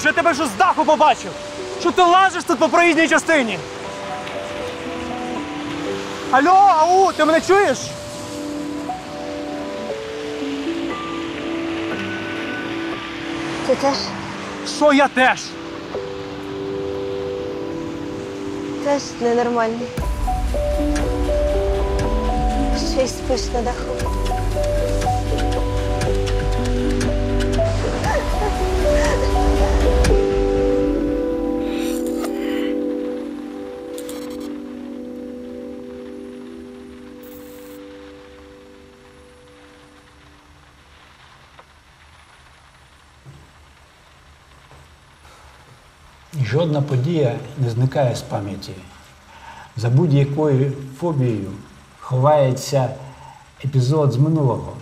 спати я тебе вже з даху побачив. Що ти лазиш тут по проїзній частині? Алло, ау, ти мене чуєш? Ти теж Що я теж? теж ненормальний. Ще й спиш на даху. Жодна подія не зникає з пам'яті. За будь-якою фобією ховається епізод з минулого.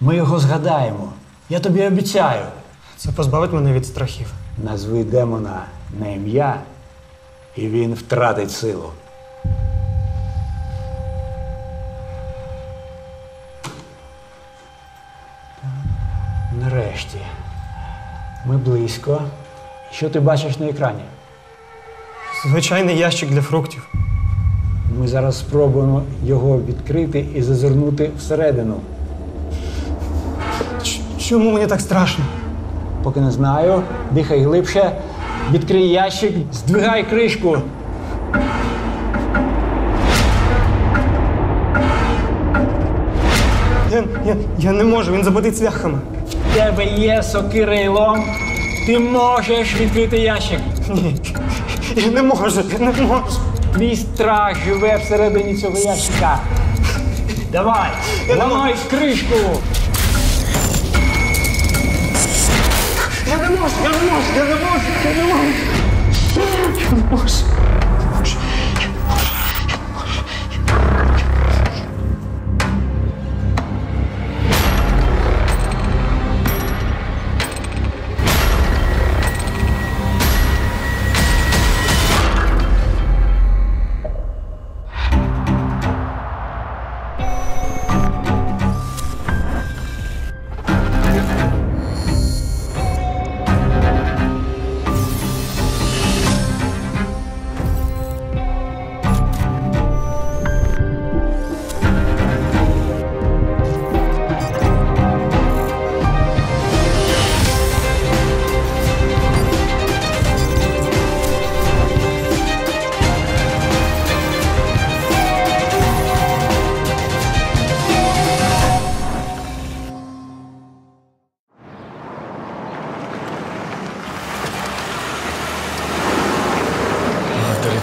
Ми його згадаємо. Я тобі обіцяю. Це позбавить мене від страхів. Назви демона на ім'я, і він втратить силу. Нарешті. Ми близько. Що ти бачиш на екрані? Звичайний ящик для фруктів. Ми зараз спробуємо його відкрити і зазирнути всередину. Ч- чому мені так страшно? Поки не знаю, дихай глибше, відкрий ящик, здвигай кришку. Я, я, я не можу, він забитий цвяхами. В тебе є сокира і лом. Ти можеш відкрити ящик. Ні. Я не можу, я не можу. Твій страх живе всередині цього ящика. Давай, ламай кришку. Я не можу, я не можу, я не можу, я не можу. Я не можу.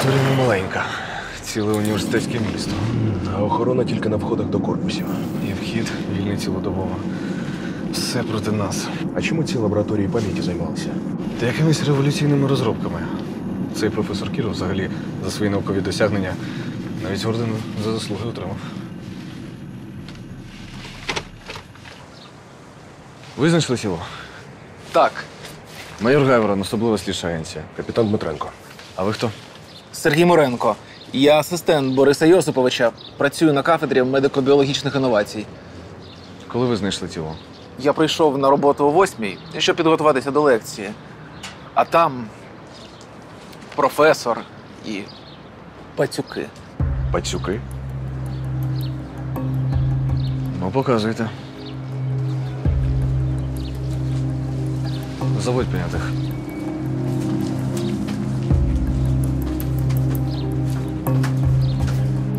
Територія маленька. Ціле університетське місто. А охорона тільки на входах до корпусів. І вхід вільний цілодобово. Все проти нас. А чому ці лабораторії пам'яті займалися? Та якимись революційними розробками. Цей професор Кіров взагалі за свої наукові досягнення навіть орден за заслуги отримав. Визначили тіло? Так, Майор Гайворон, особлива слідча агенція. Капітан Дмитренко. А ви хто? Сергій Моренко. Я асистент Бориса Йосиповича. Працюю на кафедрі медико-біологічних інновацій. Коли ви знайшли тіло? Я прийшов на роботу о восьмій, щоб підготуватися до лекції. А там професор і пацюки. Пацюки. Ну, показуйте. Заводь понятих.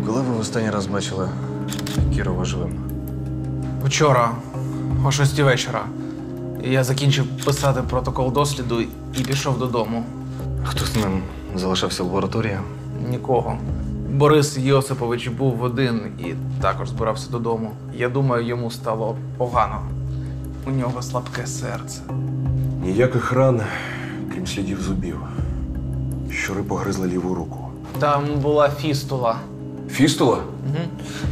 Коли ви в останній раз бачили Кірова живим? Вчора, о шостій вечора, я закінчив писати протокол досліду і пішов додому. Хто з ним залишався в лабораторії? Нікого. Борис Йосипович був один і також збирався додому. Я думаю, йому стало погано. У нього слабке серце. Ніяких ран, крім слідів зубів. Щури погризли ліву руку. Там була фістула. Фістула?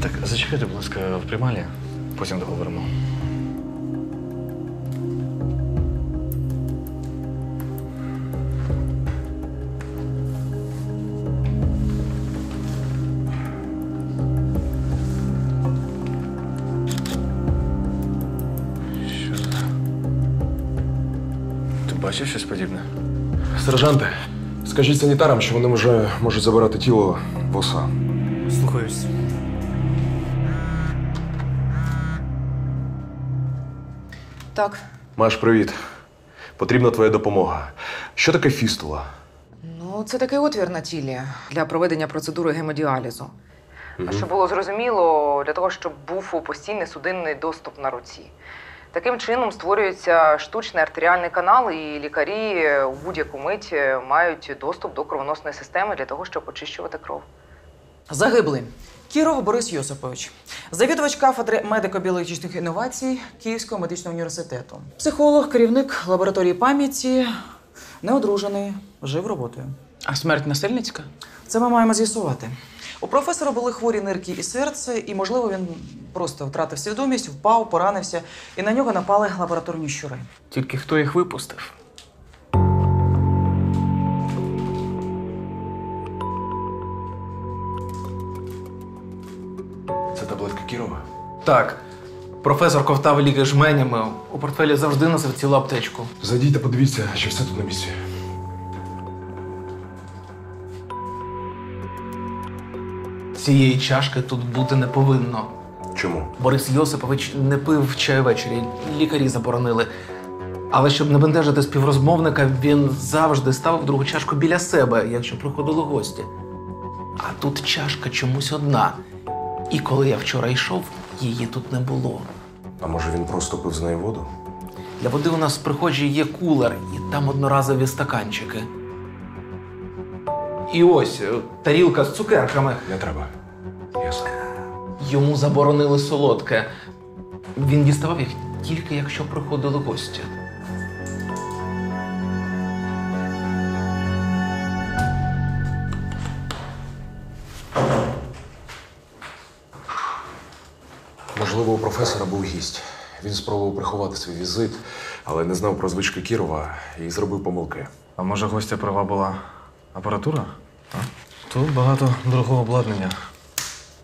Так, зачекайте, будь ласка, в приймалі. Потім договоримо. Що? бачив щось подібне. Сержанте, Скажіть санітарам, що вони вже можуть забирати тіло в ОСА. Слухаюсь. Так, Маш, привіт. Потрібна твоя допомога. Що таке фістула? ну це такий отвір на тілі для проведення процедури гемодіалізу. А щоб було зрозуміло, для того, щоб був постійний судинний доступ на руці. Таким чином створюється штучний артеріальний канал, і лікарі у будь-яку мить мають доступ до кровоносної системи для того, щоб очищувати кров. Загиблий. Кіров Борис Йосипович, завідувач кафедри медико-біологічних інновацій Київського медичного університету. Психолог, керівник лабораторії пам'яті, неодружений, жив роботою. А смерть насильницька? Це ми маємо з'ясувати. У професора були хворі нирки і серце, і, можливо, він просто втратив свідомість, впав, поранився, і на нього напали лабораторні щури. Тільки хто їх випустив? Це таблетка Кірова? Так. Професор ковтав ліки жменями. У портфелі завжди носив цілу аптечку. Зайдіть та подивіться, чи все тут на місці. Цієї чашки тут бути не повинно. Чому? Борис Йосипович не пив чай ввечері, лікарі заборонили. Але щоб не бентежити співрозмовника, він завжди ставив другу чашку біля себе, якщо приходили гості. А тут чашка чомусь одна. І коли я вчора йшов, її тут не було. А може він просто пив з неї воду? Для води у нас в прихожій є кулер, і там одноразові стаканчики. І ось е, тарілка з цукерками. Не треба. Я сам. Йому заборонили солодке. Він діставав їх тільки якщо приходили гості. Можливо, у професора був гість. Він спробував приховати свій візит, але не знав про звички Кірова і зробив помилки. А може гостя права була апаратура? Тут багато дорогого обладнання.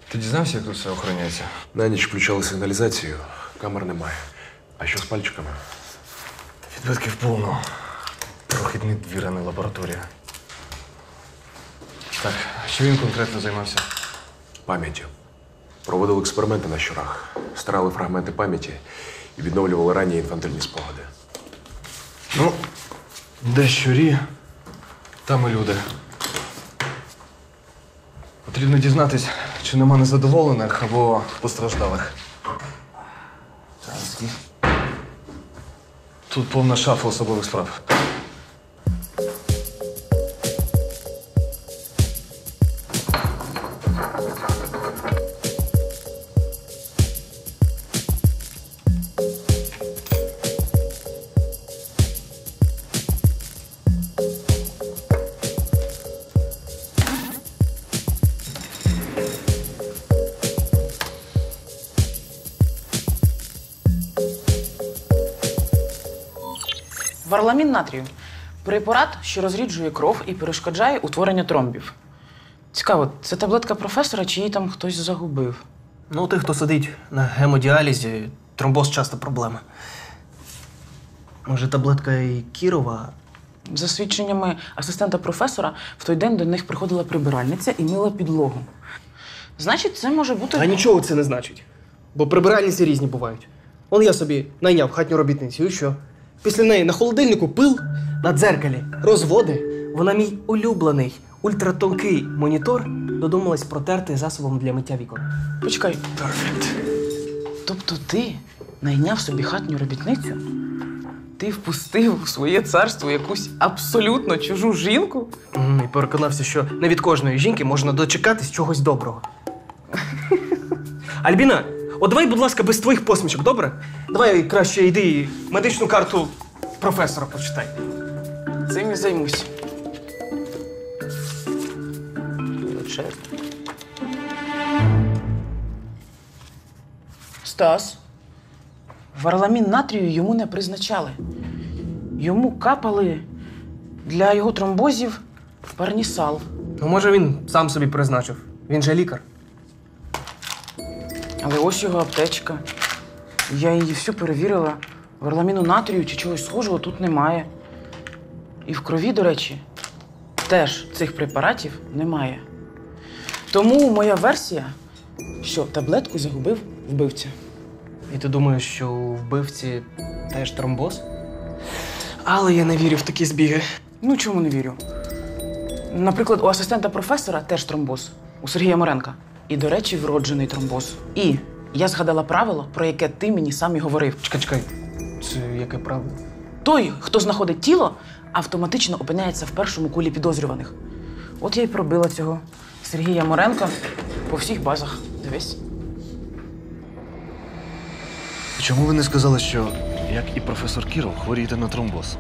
Ти дізнався, як тут все охороняється? На ніч включали сигналізацію, камер немає. А що з пальчиками? Відбитків повно. Прохідний двір, а не лабораторія. Так, що він конкретно займався? Пам'яттю. Проводили експерименти на щурах, старали фрагменти пам'яті і відновлювали ранні інфантильні спогади. Ну, де щурі, там і люди. Потрібно дізнатись, чи нема незадоволених або постраждалих. Тут повна шафа особових справ. Натрію препарат, що розріджує кров і перешкоджає утворення тромбів. Цікаво, це таблетка професора, чи її там хтось загубив? Ну, тих, хто сидить на гемодіалізі, тромбоз часто проблема. Може, таблетка і Кірова. За свідченнями асистента професора, в той день до них приходила прибиральниця і мила підлогу. Значить, це може бути. А нічого це не значить. Бо прибиральниці різні бувають. Он я собі найняв хатню робітницю, і що? Після неї на холодильнику пил, на дзеркалі розводи. Вона мій улюблений ультратонкий монітор додумалась протерти засобом для миття вікон. Почекай. Тобто ти найняв собі хатню робітницю? Ти впустив у своє царство якусь абсолютно чужу жінку? І переконався, що не від кожної жінки можна дочекатись чогось доброго. Альбіна, от давай, будь ласка, без твоїх посмішок, добре? Давай краще йди медичну карту професора почитай. Цим і займусь. Величезно. Стас. Варламін натрію йому не призначали. Йому капали для його тромбозів парнісал. Ну, може, він сам собі призначив. Він же лікар. Але ось його аптечка. Я її всю перевірила. Варламіну натрію чи чогось схожого тут немає. І в крові, до речі, теж цих препаратів немає. Тому моя версія, що таблетку загубив вбивця. І ти думаєш, що у вбивці теж тромбоз? Але я не вірю в такі збіги. Ну, чому не вірю? Наприклад, у асистента професора теж тромбоз, у Сергія Моренка. І, до речі, вроджений тромбоз. І я згадала правило, про яке ти мені сам і говорив. Чекай, чекай. Це яке правило? Той, хто знаходить тіло, автоматично опиняється в першому кулі підозрюваних. От я й пробила цього Сергія Моренка по всіх базах. Дивись. Чому ви не сказали, що, як і професор Кіров, хворієте на тромбоз?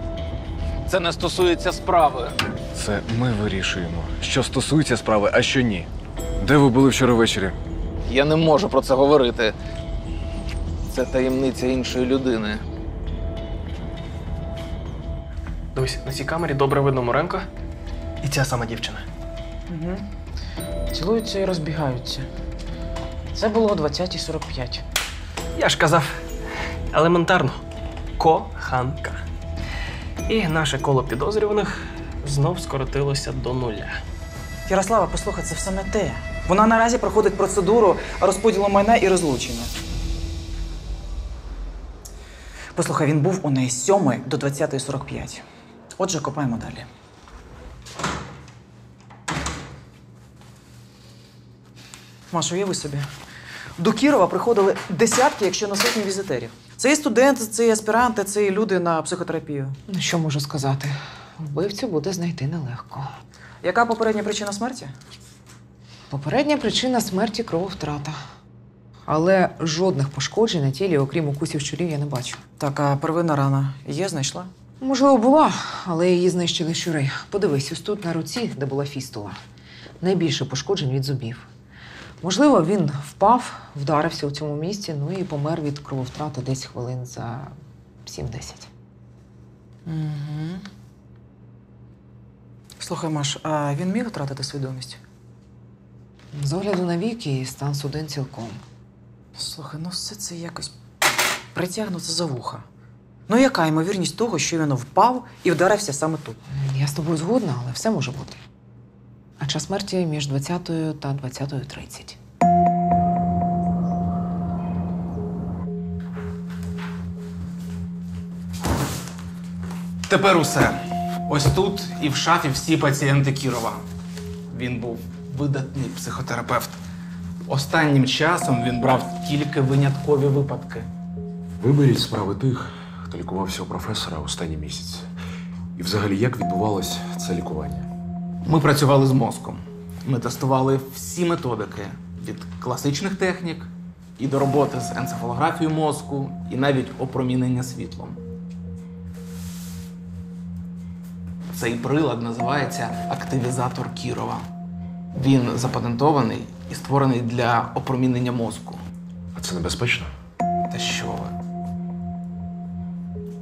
Це не стосується справи. Це ми вирішуємо, що стосується справи, а що ні. Де ви були вчора ввечері? Я не можу про це говорити. Це таємниця іншої людини. Дивись, на цій камері добре видно Моренко і ця сама дівчина. Угу. Цілуються і розбігаються. Це було о 20.45. Я ж казав, елементарно. Коханка. І наше коло підозрюваних знов скоротилося до нуля. Ярослава, послухай, це все не те. Вона наразі проходить процедуру розподілу майна і розлучення. Послухай, він був у неї з 7 до 20.45. Отже, копаємо далі. Маш, уяви собі. До Кірова приходили десятки, якщо не сотні візитерів. Це і студенти, це і аспіранти, це і люди на психотерапію. Ну, що можу сказати? Вбивцю буде знайти нелегко. Яка попередня причина смерті? Попередня причина смерті крововтрата. Але жодних пошкоджень на тілі, окрім укусів щурів, я не бачу. Так, а первинна рана є, знайшла? Можливо, була, але її знищили щури. Подивись, ось тут на руці, де була фістула, найбільше пошкоджень від зубів. Можливо, він впав, вдарився у цьому місці, ну і помер від крововтрати десь хвилин за 7-10. Угу. Слухай, Маш, а він міг втратити свідомість? З огляду на віки і стан судин цілком. Слухай, ну все це якось притягнуто за вуха. Ну, яка ймовірність того, що він впав і вдарився саме тут? Я з тобою згодна, але все може бути. А час смерті між 20 та 20.30. Тепер усе. Ось тут і в шафі всі пацієнти Кірова. Він був видатний психотерапевт. Останнім часом він брав тільки виняткові випадки. Виберіть справи тих, хто лікувався у професора останній місяць. І взагалі, як відбувалось це лікування? Ми працювали з мозком. Ми тестували всі методики від класичних технік і до роботи з енцефалографією мозку, і навіть опромінення світлом. Цей прилад називається активізатор Кірова. Він запатентований і створений для опромінення мозку. А це небезпечно? Та що ви?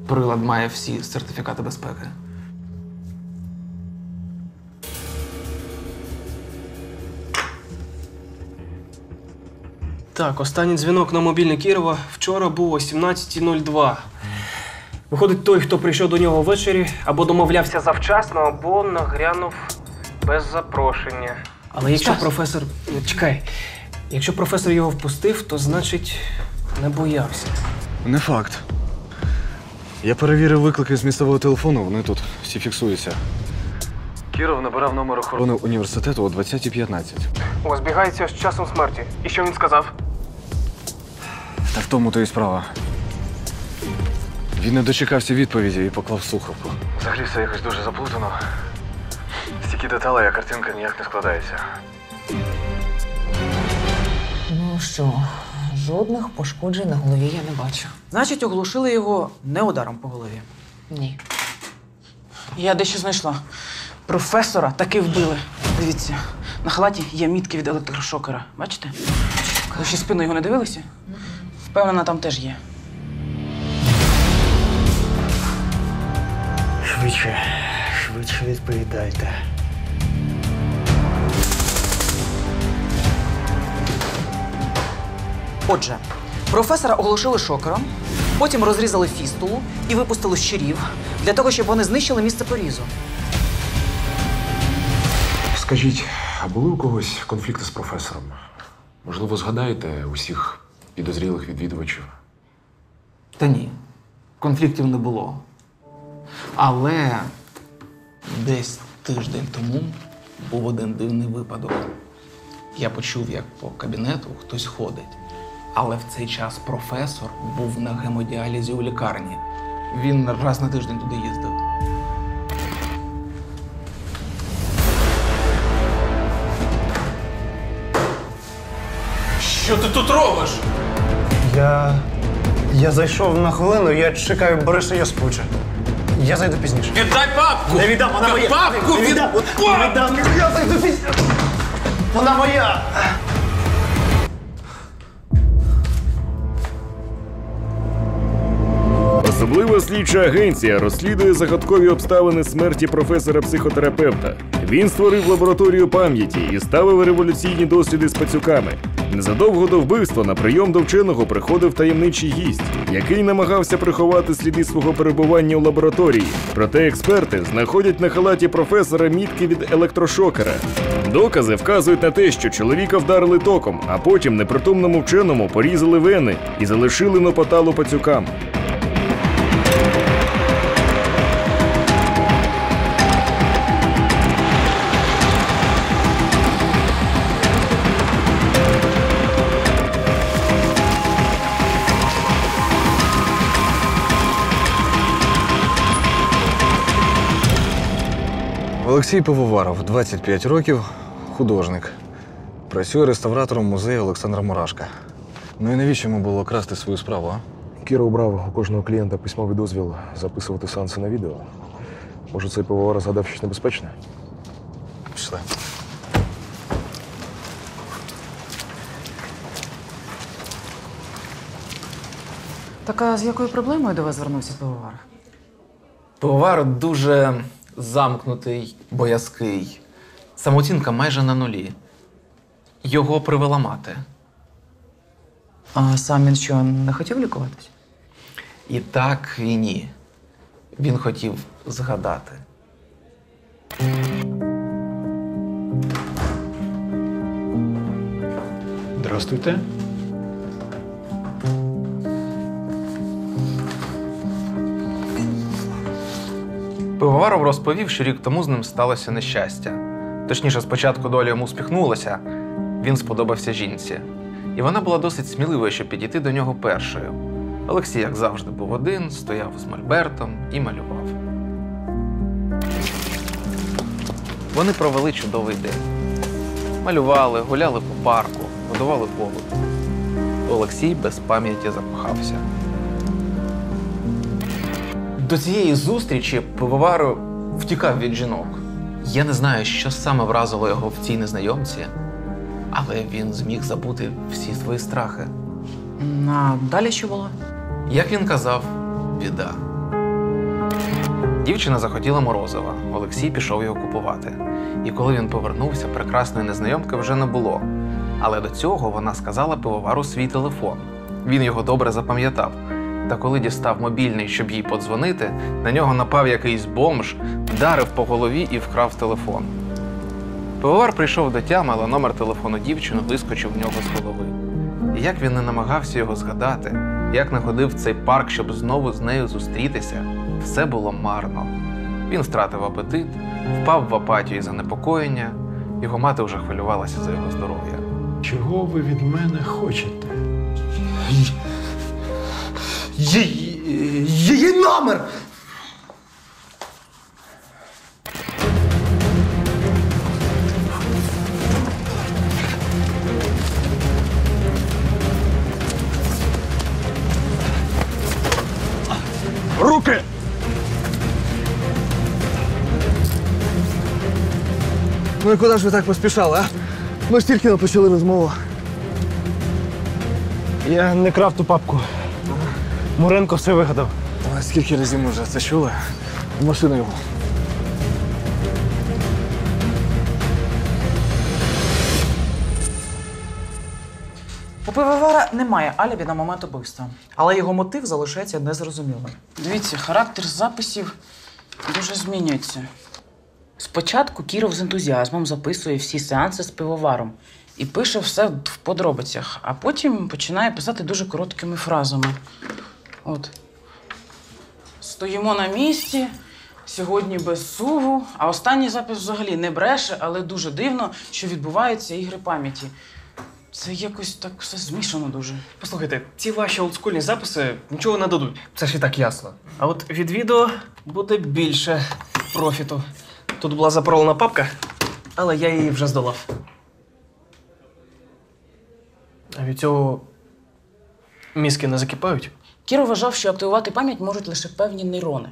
Прилад має всі сертифікати безпеки. Так, останній дзвінок на мобільний Кірова вчора був о 17.02. Виходить, той, хто прийшов до нього ввечері, або домовлявся завчасно, або нагрянув без запрошення. Але якщо Стас. професор. Чекай, якщо професор його впустив, то значить не боявся. Не факт. Я перевірив виклики з місцевого телефону, вони тут всі фіксуються. Кіров набирав номер охорони університету о 20.15. О, збігається з часом смерті. І що він сказав? Та в тому то і справа. Він не дочекався відповіді і поклав слухавку. Взагалі все якось дуже заплутано. Стільки деталей, а картинка ніяк не складається. Ну що, жодних пошкоджень на голові я не бачу. Значить, оглушили його не ударом по голові. Ні. Я дещо знайшла. Професора таки вбили. Дивіться, на халаті є мітки від електрошокера. Бачите? Ви ще спину його не дивилися? Впевнена, там теж є. Швидше, швидше відповідайте. Отже, професора оголошили шокером, Потім розрізали фістулу і випустили щирів для того, щоб вони знищили місце порізу. Скажіть, а були у когось конфлікти з професором? Можливо, згадаєте усіх підозрілих відвідувачів? Та ні, конфліктів не було. Але десь тиждень тому був один дивний випадок. Я почув, як по кабінету хтось ходить. Але в цей час професор був на гемодіалізі у лікарні. Він раз на тиждень туди їздив. Що ти тут робиш? Я. Я зайшов на хвилину, я чекаю Бориса Яспуча. Я зайду пізніше. Віддай папку! Не віддам, вона моя! Папку Не віддам! Не віддам! Я зайду пізніше! Вона моя! Слідча агенція розслідує загадкові обставини смерті професора-психотерапевта. Він створив лабораторію пам'яті і ставив революційні досліди з пацюками. Незадовго до вбивства на прийом до вченого приходив таємничий гість, який намагався приховати сліди свого перебування у лабораторії. Проте експерти знаходять на халаті професора мітки від електрошокера. Докази вказують на те, що чоловіка вдарили током, а потім непритомному вченому порізали вени і залишили на поталу пацюкам. Олексій Пивоваров, 25 років, художник. Працює реставратором музею Олександра Мурашка. Ну і навіщо йому було красти свою справу, а? Кіра обрав у кожного клієнта письмовий дозвіл записувати сеанси на відео. Може, цей пивовар згадав щось небезпечне? Пішли. Так а з якою проблемою до вас звернувся пивовар? Пивовар дуже замкнутий, боязкий. Самооцінка майже на нулі. Його привела мати. А сам він що, не хотів лікуватись? І так, і ні. Він хотів згадати. Здравствуйте. Пивоваров розповів, що рік тому з ним сталося нещастя. Точніше, спочатку доля йому усміхнулася, він сподобався жінці. І вона була досить сміливою, щоб підійти до нього першою. Олексій, як завжди, був один, стояв з мольбертом і малював. Вони провели чудовий день. Малювали, гуляли по парку, годували голуб. Олексій без пам'яті закохався. До цієї зустрічі пивовар втікав від жінок. Я не знаю, що саме вразило його в цій незнайомці, але він зміг забути всі свої страхи. А далі що було? Як він казав, біда. Дівчина захотіла морозива. Олексій пішов його купувати. І коли він повернувся, прекрасної незнайомки вже не було. Але до цього вона сказала пивовару свій телефон. Він його добре запам'ятав. Та коли дістав мобільний, щоб їй подзвонити, на нього напав якийсь бомж, вдарив по голові і вкрав телефон. Пивовар прийшов до тями, але номер телефону дівчини вискочив в нього з голови. І як він не намагався його згадати, як не ходив в цей парк, щоб знову з нею зустрітися, все було марно. Він втратив апетит, впав в апатію і занепокоєння. Його мати вже хвилювалася за його здоров'я. Чого ви від мене хочете? Її, її номер! Руки! Ну і куди ж ви так поспішали, а? Ми ж тільки почали розмову. Я не крав ту папку. Муренко все вигадав. Ой, Скільки разів ми вже це чули? В машину його. У пивовара немає алібі на момент убивства, але його мотив залишається незрозумілим. Дивіться, характер записів дуже змінюється. Спочатку Кіров з ентузіазмом записує всі сеанси з пивоваром і пише все в подробицях, а потім починає писати дуже короткими фразами. От. Стоїмо на місці, сьогодні без суву, а останній запис взагалі не бреше, але дуже дивно, що відбуваються ігри пам'яті. Це якось так все змішано дуже. Послухайте, ці ваші олдскульні записи нічого не дадуть. Це ж і так ясно. А от від відео буде більше профіту. Тут була запаролена папка, але я її вже здолав. А від цього мізки не закипають? Кіро вважав, що активувати пам'ять можуть лише певні нейрони.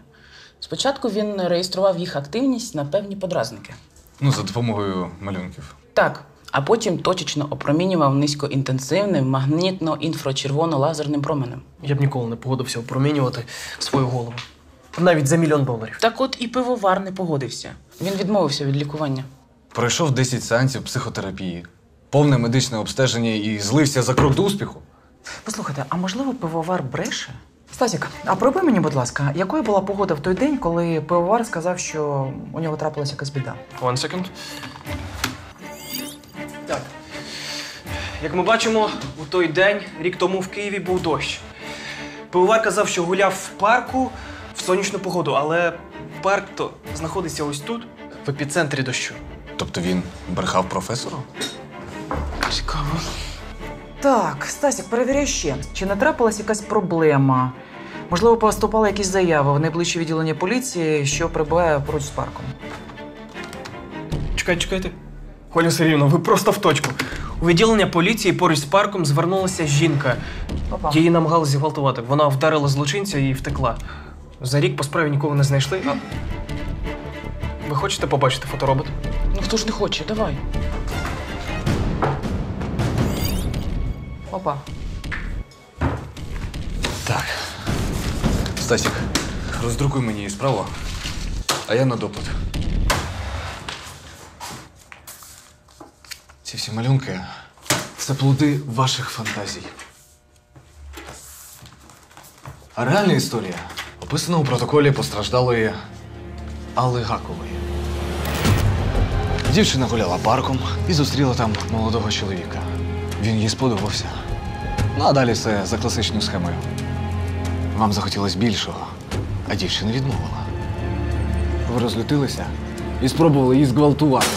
Спочатку він реєстрував їх активність на певні подразники. Ну, за допомогою малюнків. Так, а потім точечно опромінював низькоінтенсивним магнітно-інфрачервоно-лазерним променем. Я б ніколи не погодився опромінювати свою голову. Навіть за мільйон доларів. Так от і пивовар не погодився. Він відмовився від лікування. Пройшов 10 сеансів психотерапії, повне медичне обстеження і злився за крок до успіху. Послухайте, а можливо, пивовар бреше? Стасік, а пробуй мені, будь ласка, якою була погода в той день, коли пивовар сказав, що у нього трапилася якась біда? One second. Так. Як ми бачимо, у той день, рік тому в Києві був дощ. Пивовар казав, що гуляв в парку в сонячну погоду, але парк то знаходиться ось тут, в епіцентрі дощу. Тобто він брехав професору? Цікаво. Так, Стасік, перевіряй ще. Чи не трапилась якась проблема? Можливо, поступали якісь заяви в найближче відділення поліції, що прибуває поруч з парком. Чекайте, чекайте. Оля Сергіївна, ви просто в точку. У відділення поліції поруч з парком звернулася жінка. Опа. Її намагалися зґвалтувати. Вона вдарила злочинця і втекла. За рік по справі нікого не знайшли. А... Ви хочете побачити фоторобот? Ну хто ж не хоче, давай. Опа. Так. Стасік, роздрукуй мені справу, а я на допит. Ці всі малюнки це плоди ваших фантазій. А реальна історія описана у протоколі постраждалої Алли Гакової. Дівчина гуляла парком і зустріла там молодого чоловіка. Він їй сподобався. Ну а далі все за класичною схемою. Вам захотілося більшого, а дівчина відмовила. Ви розлютилися і спробували її зґвалтувати.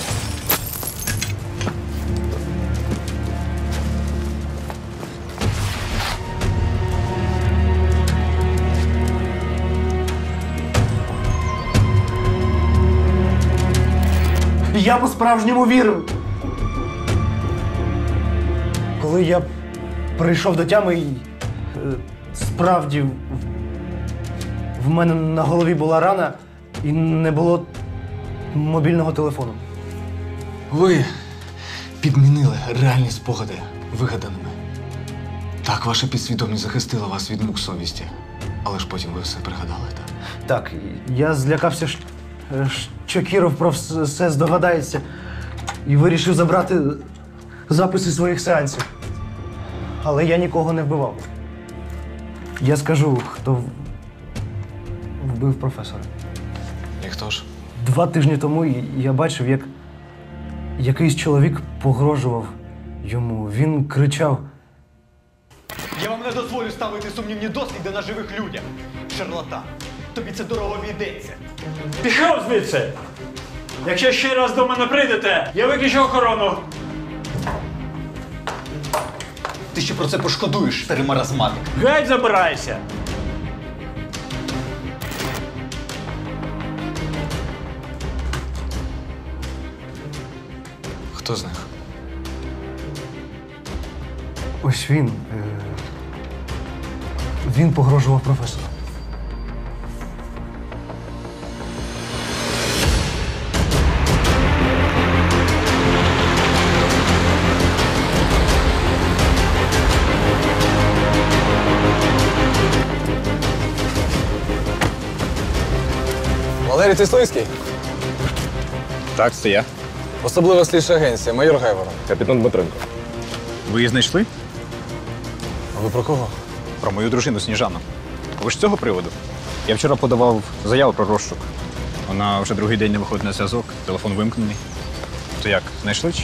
Я по-справжньому вірив. Коли я прийшов до тями, і, е, справді в- в мене на голові була рана і не було мобільного телефону. Ви підмінили реальні спогади вигаданими. Так, ваша підсвідомість захистила вас від мук совісті. Але ж потім ви все пригадали, так? Так, я злякався, щ- е, що Кіров про вс- все здогадається і вирішив забрати записи своїх сеансів. Але я нікого не вбивав. Я скажу, хто в- вбив професора. І хто ж? Два тижні тому я бачив, як якийсь чоловік погрожував йому. Він кричав: Я вам не дозволю ставити сумнівні досліди на живих людях. Шарлатан, тобі це дорого обійдеться. Пішов звідси! Якщо ще раз до мене прийдете, я виключу охорону. Про це пошкодуєш, старий маразматик. Геть забирайся! Хто з них? ось він. е, Він погрожував професору. Тислинський? Так, це я. Особлива слідча агенція, майор Гайворон. Капітан Дмитренко. Ви її знайшли? А Ви про кого? Про мою дружину Сніжану. Ви ж з цього приводу? Я вчора подавав заяву про розшук. Вона вже другий день не виходить на зв'язок, телефон вимкнений. То як, знайшли чи?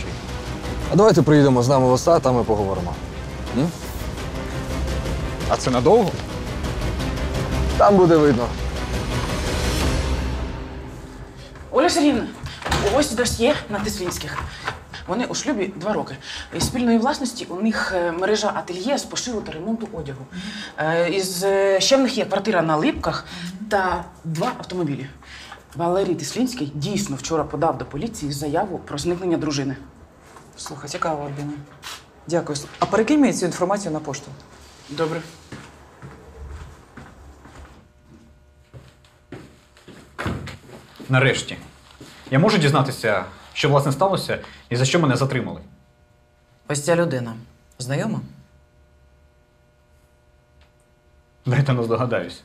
А давайте приїдемо з нами в оса, там і поговоримо. М? А це надовго? Там буде видно. Оля Сергіївна, ось досьє на Тислінських. Вони у шлюбі два роки. Із спільної власності у них е, мережа ательє з пошиву та ремонту одягу. Е, Із е, ще в них є квартира на Липках та два автомобілі. Валерій Тислінський дійсно вчора подав до поліції заяву про зникнення дружини. Слухай, цікаво, Альбіна. Дякую. А перекинь мені цю інформацію на пошту. Добре. Нарешті. Я можу дізнатися, що власне сталося і за що мене затримали. Ось ця людина. Знайома? Дайте не здогадаюсь.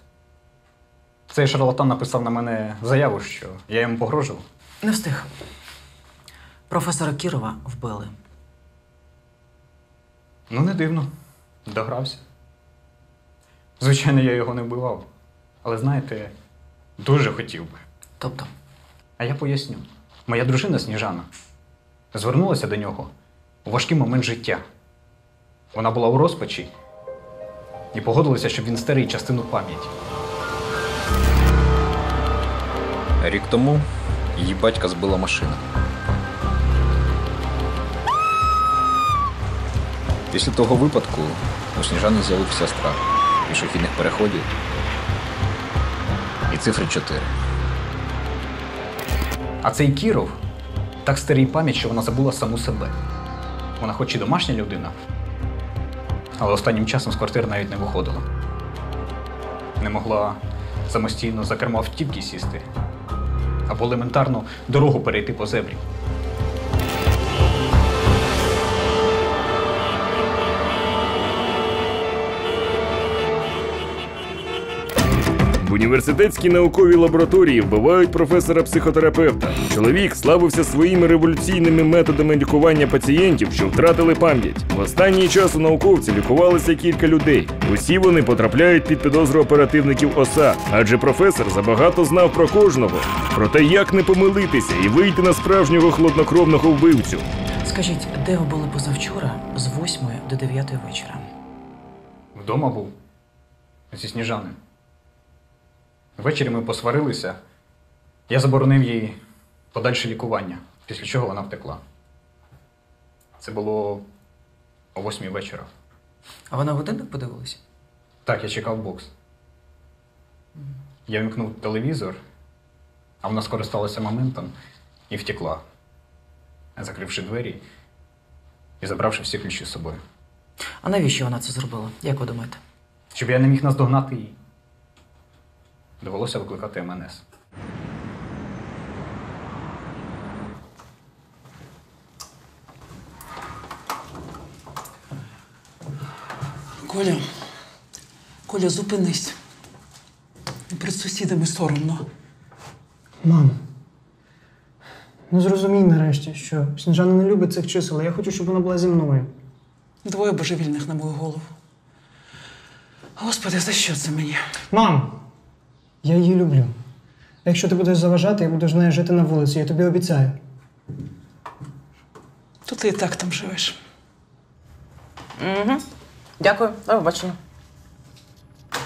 Цей шарлатан написав на мене заяву, що я йому погрожував. Не встиг. Професора Кірова вбили. Ну, не дивно. Догрався. Звичайно, я його не вбивав. Але знаєте, дуже хотів би. Тобто? А я поясню. Моя дружина Сніжана звернулася до нього у важкий момент життя. Вона була у розпачі і погодилася, щоб він старий частину пам'яті. Рік тому її батька збила машина. Після того випадку у Сніжани з'явився страх пішохідних переходів і цифри 4. А цей Кіров так старий пам'ять, що вона забула саму себе. Вона хоч і домашня людина, але останнім часом з квартири навіть не виходила. Не могла самостійно за кермо автівки сісти або елементарно дорогу перейти по зебрі. В університетській науковій лабораторії вбивають професора-психотерапевта. Чоловік славився своїми революційними методами лікування пацієнтів, що втратили пам'ять. В останній час у науковців лікувалося кілька людей. Усі вони потрапляють під підозру оперативників ОСА, адже професор забагато знав про кожного. Проте як не помилитися і вийти на справжнього хладнокровного вбивцю. Скажіть, де ви були позавчора з 8 до 9 вечора? Вдома був зі Сніжаною. Ввечері ми посварилися. Я заборонив їй подальше лікування, після чого вона втекла. Це було о восьмій вечора. А вона годинник подивилася? Так, я чекав бокс. Я вімкнув телевізор, а вона скористалася моментом і втекла, закривши двері і забравши всі ключі з собою. А навіщо вона це зробила? Як ви думаєте? Щоб я не міг наздогнати її. Довелося викликати МНС. Коля, Коля, зупинись. Перед сусідами соромно. Мам. Ну зрозумій нарешті, що Сніжана не любить цих чисел, а я хочу, щоб вона була зі мною. Двоє божевільних на мою голову. Господи, за що це мені? Мам! Я її люблю. А якщо ти будеш заважати, я буду з нею жити на вулиці, я тобі обіцяю. То ти і так там живеш. Угу. Дякую, до побачення.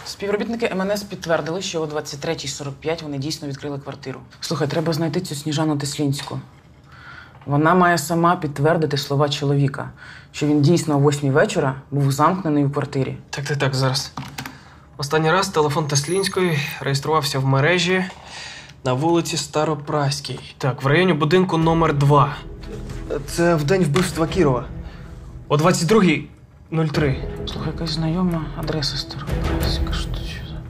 Співробітники МНС підтвердили, що о 23.45 вони дійсно відкрили квартиру. Слухай, треба знайти цю Сніжану Теслінську. Вона має сама підтвердити слова чоловіка, що він дійсно о 8 вечора був замкнений у квартирі. Так, так, так, зараз. Останній раз телефон Теслінської реєструвався в мережі на вулиці Старопраській. Так, в районі будинку номер 2 Це в день вбивства Кірова. О 22.03. Слухай, якась знайома адреса Старопраська. Що це за?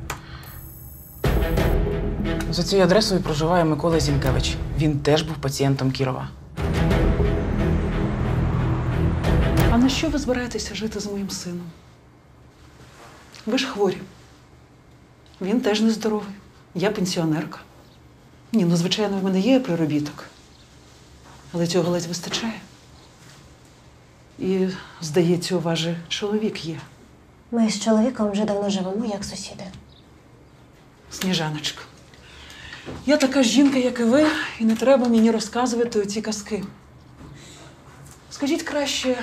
За цією адресою проживає Микола Зінкевич. Він теж був пацієнтом Кірова. А на що ви збираєтеся жити з моїм сином? Ви ж хворі. Він теж нездоровий. Я пенсіонерка. Ні, ну, звичайно, в мене є приробіток. Але цього ледь вистачає. І, здається, у вас же чоловік є. Ми з чоловіком вже давно живемо як сусіди. Сніжаночка. Я така жінка, як і ви, і не треба мені розказувати оці казки. Скажіть краще,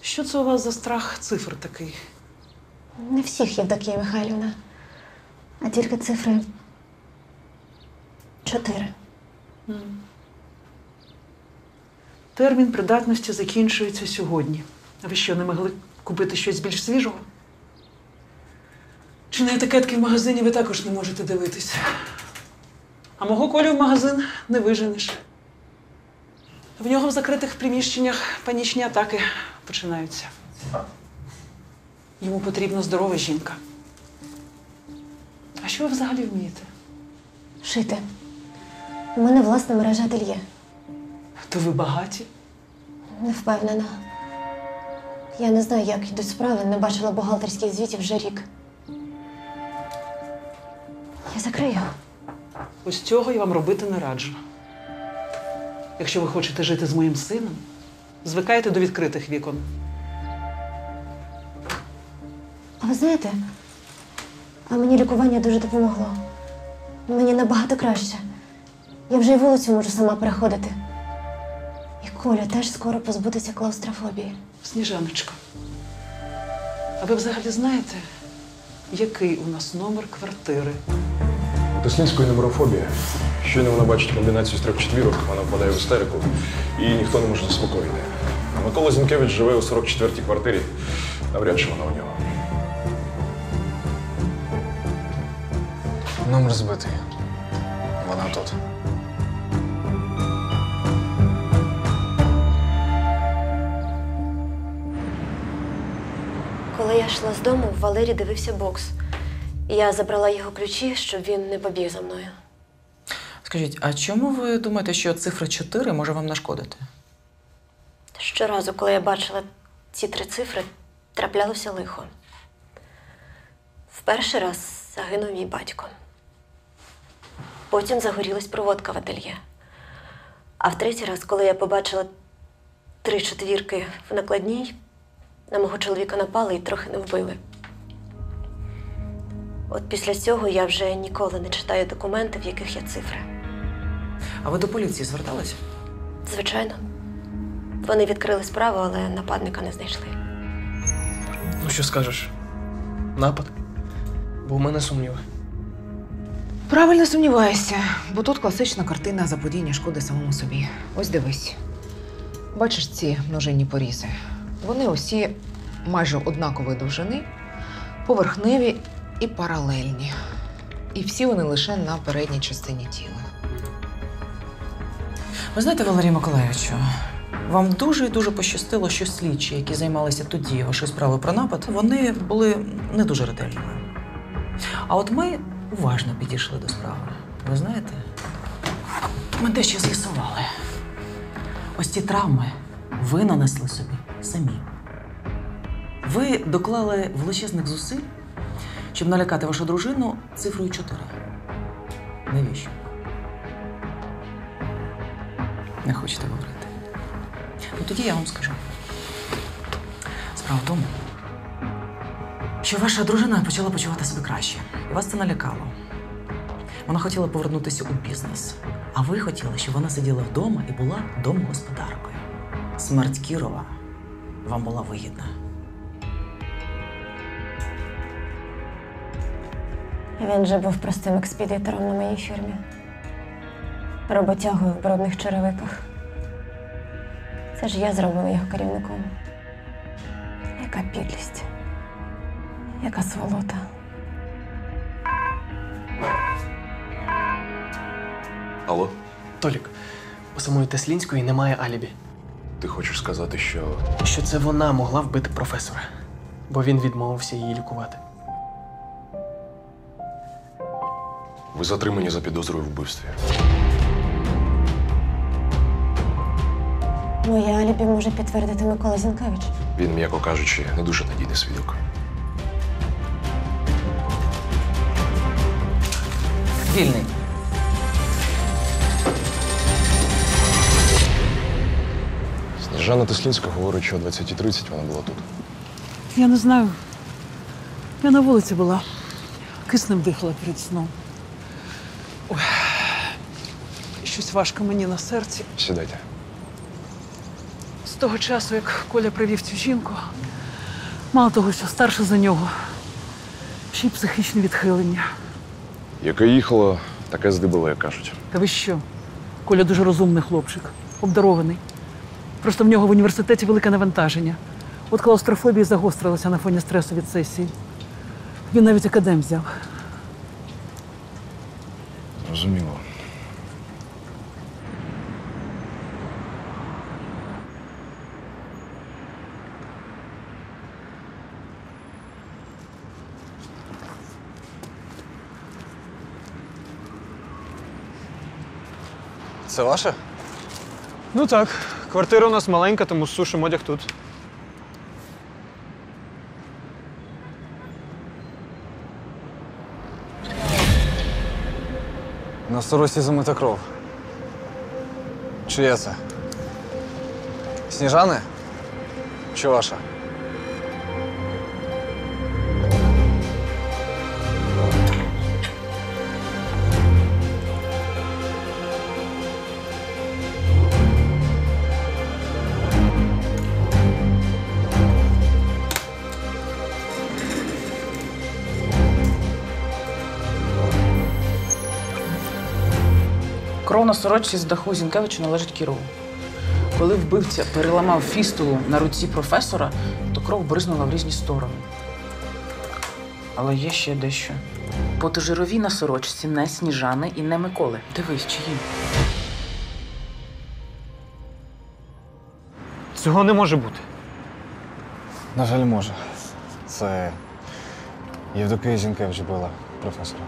що це у вас за страх цифр такий? Не всіх Євдокія Михайлівна, а тільки цифри чотири. Термін придатності закінчується сьогодні. А ви що, не могли купити щось більш свіжого? Чи на етикетки в магазині ви також не можете дивитись? А мого колю в магазин не виженеш. В нього в закритих приміщеннях панічні атаки починаються. Йому потрібна здорова жінка. А що ви взагалі вмієте? Шити. У мене власна мережа ательє. То ви багаті? Не впевнена. Я не знаю, як йдуть справи, не бачила бухгалтерських звітів вже рік. Я закрию. Ось цього я вам робити не раджу. Якщо ви хочете жити з моїм сином, звикайте до відкритих вікон. А ви знаєте, а мені лікування дуже допомогло. Мені набагато краще. Я вже й вулицю можу сама переходити. І Коля теж скоро позбудеться клаустрофобії. Сніжаночка. А ви взагалі знаєте, який у нас номер квартири? У Теслінської нумерофобія. Щойно вона бачить комбінацію з трьох четвірок, вона впадає в істерику, і ніхто не може заспокоїти. А Микола Зінкевич живе у 44-й квартирі. Навряд чи вона у нього. Номер збитий. Вона тут. Коли я йшла з дому, Валерій дивився бокс. Я забрала його ключі, щоб він не побіг за мною. Скажіть, а чому ви думаєте, що цифра 4 може вам нашкодити? Щоразу, коли я бачила ці три цифри, траплялося лихо. В перший раз загинув мій батько. Потім загорілась проводка в ательє. А в третій раз, коли я побачила три четвірки в накладній, на мого чоловіка напали і трохи не вбили. От після цього я вже ніколи не читаю документи, в яких є цифри. А ви до поліції зверталися? Звичайно. Вони відкрили справу, але нападника не знайшли. Ну що скажеш? Напад? Бо у мене сумніви. Правильно сумніваюся, бо тут класична картина заподіяння шкоди самому собі. Ось дивись. Бачиш ці множинні порізи? Вони усі майже однакової довжини, поверхневі і паралельні. І всі вони лише на передній частині тіла. Ви знаєте, Валерій Миколаївичу, вам дуже і дуже пощастило, що слідчі, які займалися тоді вашою справою про напад, вони були не дуже ретельними. А от ми уважно підійшли до справи. Ви знаєте, ми дещо з'ясували. Ось ці травми ви нанесли собі самі. Ви доклали величезних зусиль, щоб налякати вашу дружину цифрою 4. Навіщо? Не хочете говорити? Ну тоді я вам скажу. Справа в тому, що ваша дружина почала почувати себе краще, і вас це налякало. Вона хотіла повернутися у бізнес, а ви хотіли, щоб вона сиділа вдома і була домогосподаркою. Смерть Кірова вам була вигідна. Він же був простим експедитором на моїй фірмі. Роботягою в брудних черевиках. Це ж я зробила його керівником. Яка підлість. Яка сволота. Алло? Толік, у самої Теслінської немає алібі. Ти хочеш сказати, що. Що це вона могла вбити професора, бо він відмовився її лікувати. Ви затримані за підозрою в вбивстві. Моє алібі може підтвердити Микола Зінкевич. Він, м'яко кажучи, не дуже надійний свідок. Вільний. Сніжана Теслінська говорить, що о 20.30 вона була тут. Я не знаю. Я на вулиці була. Киснем дихала перед сном. Ой. Щось важко мені на серці. Сідайте. З того часу, як Коля привів цю жінку, мало того, що старша за нього, ще й психічне відхилення. Яке їхало, таке здибило, як кажуть. Та ви що? Коля дуже розумний хлопчик, обдарований. Просто в нього в університеті велике навантаження. От клаустрофобія загострилася на фоні стресу від сесії. Він навіть академ взяв. Зрозуміло. Це ваше? Ну так, квартира у нас маленька, тому сушимо одяг тут. На сорочці замита кров. Чиє це? Сніжани? Чи ваша? Кров на сорочці з даху Зінкевича належить Кірову. Коли вбивця переламав фістулу на руці професора, то кров бризнула в різні сторони. Але є ще дещо. Потожирові на сорочці не Сніжани і не Миколи. Дивись, чиї. Цього не може бути. На жаль, може. Це Євдокия Зінкевич була професора.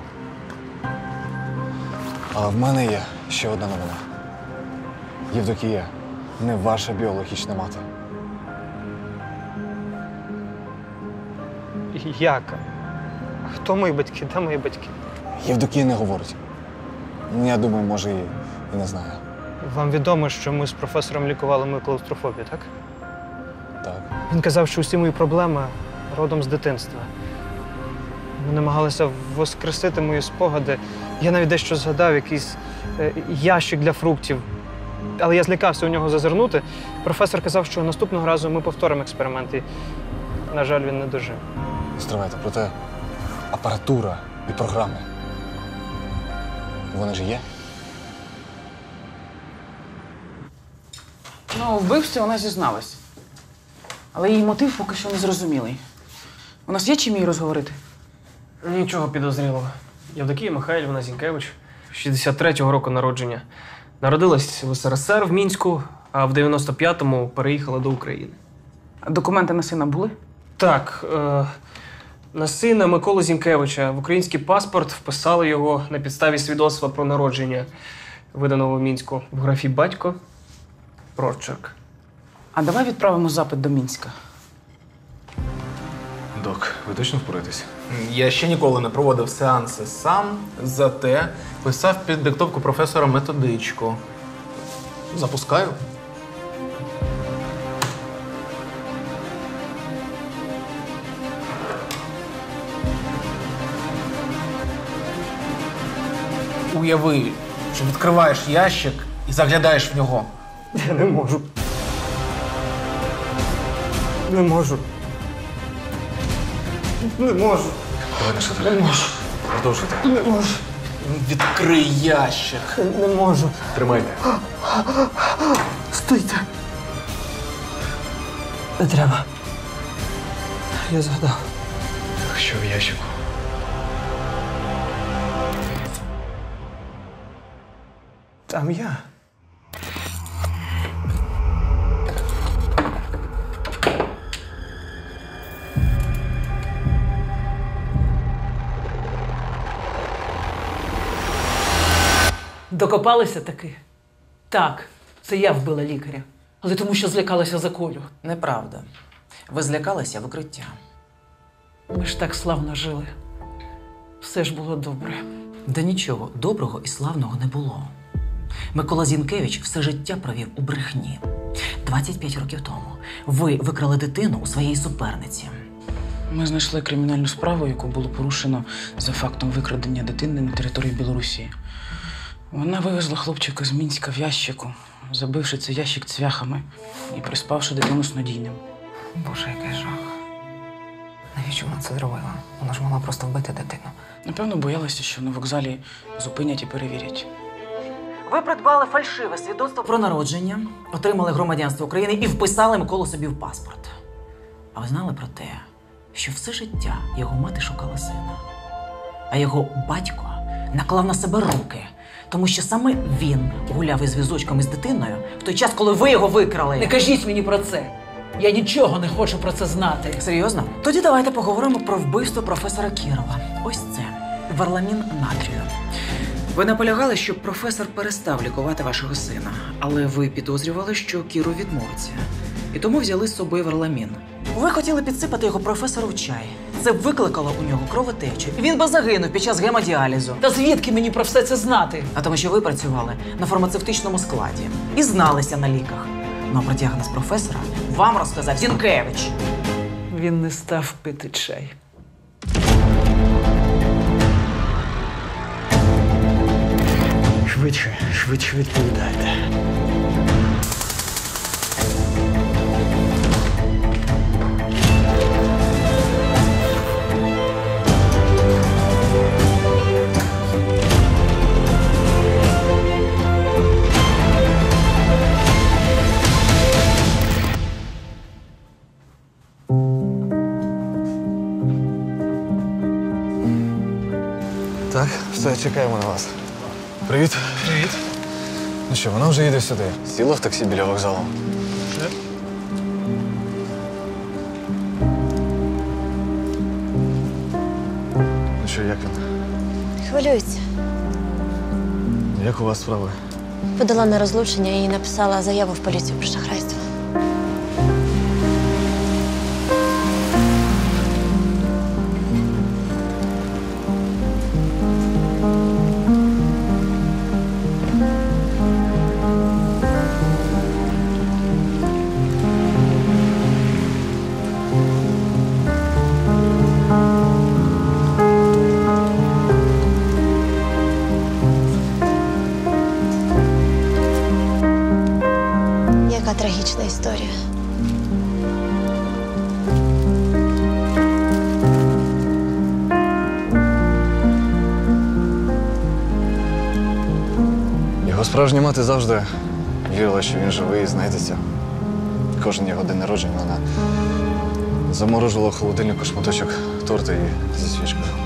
А в мене є ще одна новина. Євдокія не ваша біологічна мати. Як? Хто мої батьки? Де мої батьки? Євдокія не говорить. Я думаю, може, і, і не знає. Вам відомо, що ми з професором лікували мою клаустрофобію, так? Так. Він казав, що усі мої проблеми родом з дитинства. Ми намагалися воскресити мої спогади. Я навіть дещо згадав, якийсь е, ящик для фруктів. Але я злякався у нього зазирнути. Професор казав, що наступного разу ми повторимо експеримент. І, на жаль, він не дожив. Стривайте, проте апаратура і програми. Вони ж є? Ну, вбивці вона зізналась. Але її мотив поки що не зрозумілий. У нас є чим її розговорити? Нічого підозрілого. Євдокія Михайлівна Зінкевич, 63-го року народження. Народилась в СРСР в Мінську, а в 95-му переїхала до України. Документи на сина були? Так, е, на сина Миколи Зінкевича в український паспорт вписали його на підставі свідоцтва про народження, виданого в Мінську в графі батько. Прочерк. А давай відправимо запит до Мінська. Док, ви точно впораєтесь? Я ще ніколи не проводив сеанси сам, зате писав під диктовку професора методичку. Запускаю. Уяви, що відкриваєш ящик і заглядаєш в нього. Я не можу. Не можу. Не можу. Давай Не можу. Продовжуйте. Не можу. Відкрий ящик. Не можу. Тримайте. Стойте. Не треба. Я згадав. Що в ящику? Там я. Докопалися таки? Так, це я вбила лікаря. Але тому, що злякалася за колю. Неправда. Ви злякалися в укриття. Ми ж так славно жили. Все ж було добре. Да нічого доброго і славного не було. Микола Зінкевич все життя провів у брехні. 25 років тому ви викрали дитину у своєї суперниці. Ми знайшли кримінальну справу, яку було порушено за фактом викрадення дитини на території Білорусі. Вона вивезла хлопчика з Мінська в ящику, забивши цей ящик цвяхами і приспавши дитину снодійним. Боже, який жах. Навіщо вона це зробила? Вона ж могла просто вбити дитину. Напевно, боялася, що на вокзалі зупинять і перевірять. Ви придбали фальшиве свідоцтво про народження, отримали громадянство України і вписали Миколу собі в паспорт. А ви знали про те, що все життя його мати шукала сина, а його батько наклав на себе руки, тому що саме він гуляв із візочком із дитиною в той час, коли ви його викрали. Не кажіть мені про це. Я нічого не хочу про це знати. Серйозно? Тоді давайте поговоримо про вбивство професора Кірова. Ось це варламін натрію. Ви наполягали, щоб професор перестав лікувати вашого сина, але ви підозрювали, що Кіров відмовиться. І тому взяли з собою варламін. Ви хотіли підсипати його професору в чай. Це викликало у нього кровотечу. Він би загинув під час гемодіалізу. Та звідки мені про все це знати? А тому, що ви працювали на фармацевтичному складі і зналися на ліках. Ну а про діагноз професора вам розказав Зінкевич. Він не став пити чай. Швидше, швидше відповідайте. Так, все, чекаємо на вас. Привіт. Привіт. Ну що, вона вже їде сюди. Сіла в таксі біля вокзалу. Вже? Ну що, як він? Хвилюється. Як у вас справи? Подала на розлучення і написала заяву в поліцію про шахрайство. Завжди вірила, що він живий і знайдеться. Кожен його день народження вона заморожувала в холодильнику шматочок торта і зі свічкою.